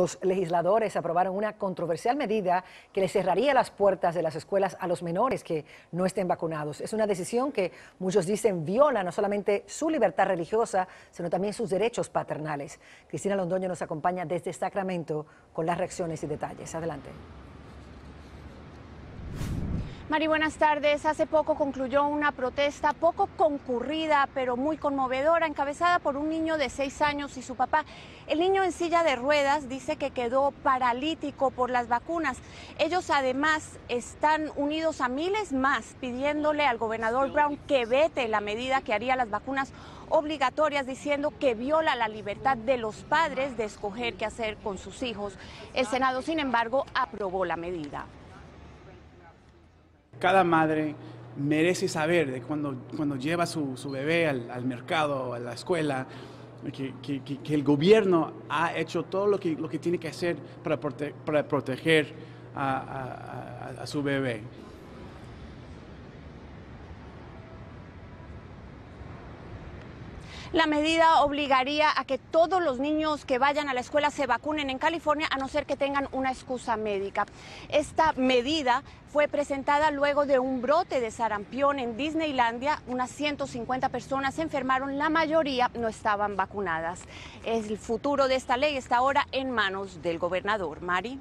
Los legisladores aprobaron una controversial medida que le cerraría las puertas de las escuelas a los menores que no estén vacunados. Es una decisión que muchos dicen viola no solamente su libertad religiosa, sino también sus derechos paternales. Cristina Londoño nos acompaña desde Sacramento con las reacciones y detalles. Adelante. Mari, buenas tardes. Hace poco concluyó una protesta poco concurrida, pero muy conmovedora, encabezada por un niño de seis años y su papá. El niño en silla de ruedas dice que quedó paralítico por las vacunas. Ellos además están unidos a miles más pidiéndole al gobernador Brown que vete la medida que haría las vacunas obligatorias, diciendo que viola la libertad de los padres de escoger qué hacer con sus hijos. El Senado, sin embargo, aprobó la medida cada madre merece saber de cuando, cuando lleva su, su bebé al, al, mercado, a la escuela, que, que, el gobierno ha hecho todo lo que, lo que tiene que hacer para, prote para proteger a, a su bebé. La medida obligaría a que todos los niños que vayan a la escuela se vacunen en California, a no ser que tengan una excusa médica. Esta medida fue presentada luego de un brote de sarampión en Disneylandia. Unas 150 personas se enfermaron, la mayoría no estaban vacunadas. El futuro de esta ley está ahora en manos del gobernador. Mari.